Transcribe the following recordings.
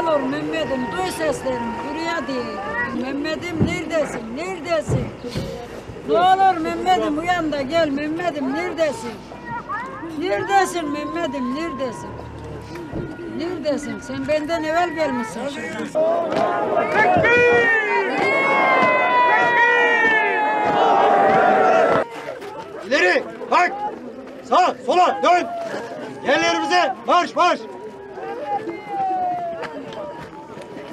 olur Mehmet'im duy seslerimi buraya diye. Mehmet'im neredesin neredesin? Ne olur Mehmet'im uyan da gel Mehmet'im neredesin? Neredesin Mehmet'im neredesin? Neredesin? Sen benden evvel gelmişsin şuraya. İleri, bak! Sağ, sola, dön! Yerlerimize marş marş!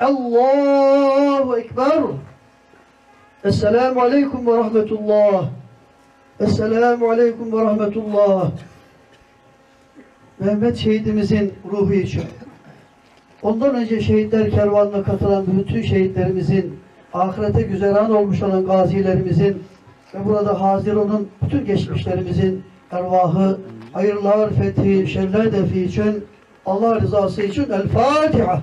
Allahu Ekber. Esselamu Aleyküm ve Rahmetullah. Esselamu Aleyküm ve Rahmetullah. Mehmet şehidimizin ruhu için. Ondan önce şehitler kervanına katılan bütün şehitlerimizin, ahirete güzeran olmuş olan gazilerimizin ve burada hazir olan bütün geçmişlerimizin ervahı, hayırlar, fethi, şerler defi için, Allah rızası için El Fatiha.